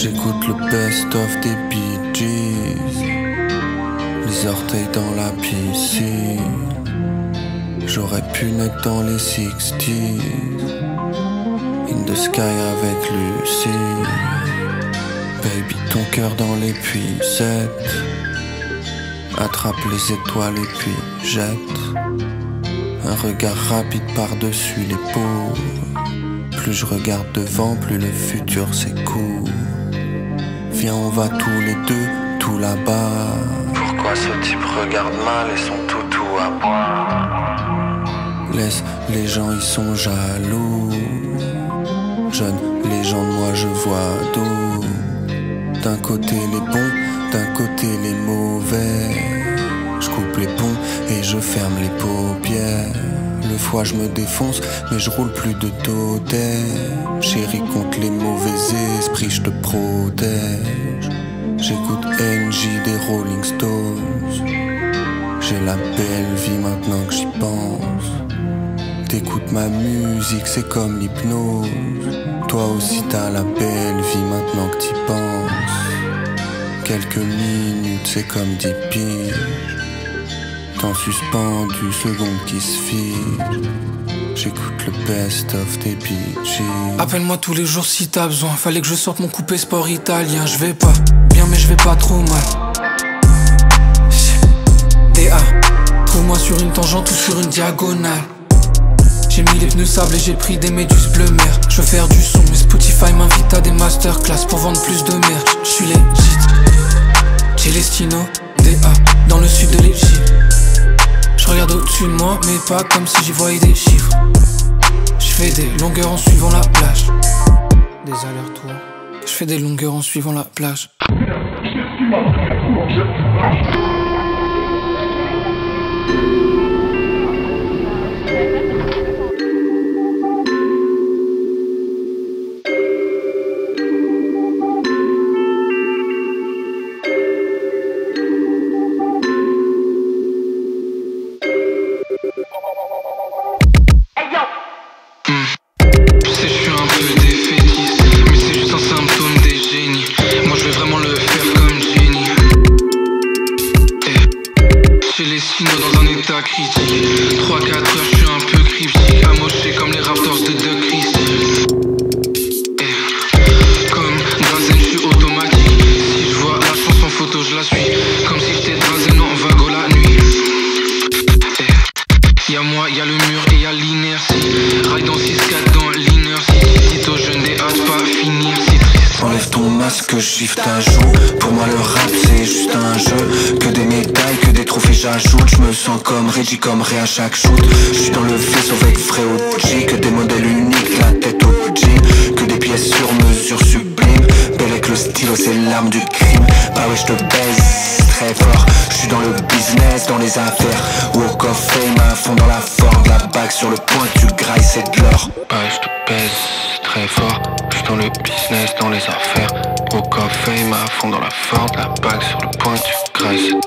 j'écoute le best of des Bee Gees. Les orteils dans la piscine. J'aurais pu naître dans les 60s. In the sky avec Lucie. Baby, ton cœur dans les puisettes. Attrape les étoiles et puis jette. Un regard rapide par-dessus l'épaule. Plus je regarde devant, plus le futur s'écoule. Viens, on va tous les deux, tout là-bas. Pourquoi ce type regarde mal et son toutou à boire? Laisse les gens, ils sont jaloux. Jeune légende, moi je vois d'où. D'un côté les bons, d'un côté les mauvais. Je coupe les ponts et je ferme les paupières. Le foie, je me défonce, mais je roule plus de totem. Chérie, contre les mauvais esprits, je te protège. J'écoute NJ des Rolling Stones. J'ai la belle vie maintenant que j'y pense. T'écoutes ma musique, c'est comme l'hypnose. Toi aussi t'as la belle vie maintenant que t'y penses. Quelques minutes, c'est comme dix piges. Temps suspendu, seconde qui se. J'écoute le best of des. Appelle-moi tous les jours si t'as besoin. Fallait que je sorte mon coupé sport italien. Je vais pas bien, mais je vais pas trop mal. DA, trouve-moi sur une tangente ou sur une diagonale. J'ai mis les pneus sable et j'ai pris des méduses bleu mer. Je veux faire du son, mais Spotify m'invite à des masterclass pour vendre plus de merde. Je suis legit. Célestino, DA, dans le sud de l'Égypte. Regarde au-dessus de moi, mais pas comme si j'y voyais des chiffres. Je fais des longueurs en suivant la plage. Des allers-retours. Je fais des longueurs en suivant la plage. Dans un état critique. 3-4 heures, je suis un peu cryptique. Amoché comme les Raptors de Chris. Eh, Comme Drazen, je suis automatique. Si je vois la chance en photo, je la suis. Comme si j'étais Drazen en vago la nuit. Eh, Y'a moi, y'a le mur et y'a l'inertie. Ride dans 6-4 dans l'inertie. Aux jeunes des hâtes pas finir si triste. Enlève ton masque, je gifle ta joue. Pour moi, le rap, c'est juste un jeu. Que des j'ajoute. Je me sens comme Reggie, comme Ré à chaque shoot. Je suis dans le vaisseau avec vrai OG. Que des modèles uniques, la tête au jean. Que des pièces sur mesure sublimes. Belle avec le stylo, c'est l'arme du crime. Bah ouais, je te baise très fort. Je suis dans le business, dans les affaires. Walk of fame à fond dans la forme. La bague sur le point, tu grailles, c'est de l'or. Bah je te pèse très fort Je suis dans le business, dans les affaires Au fame à fond dans la forme La bague sur le point, tu grailles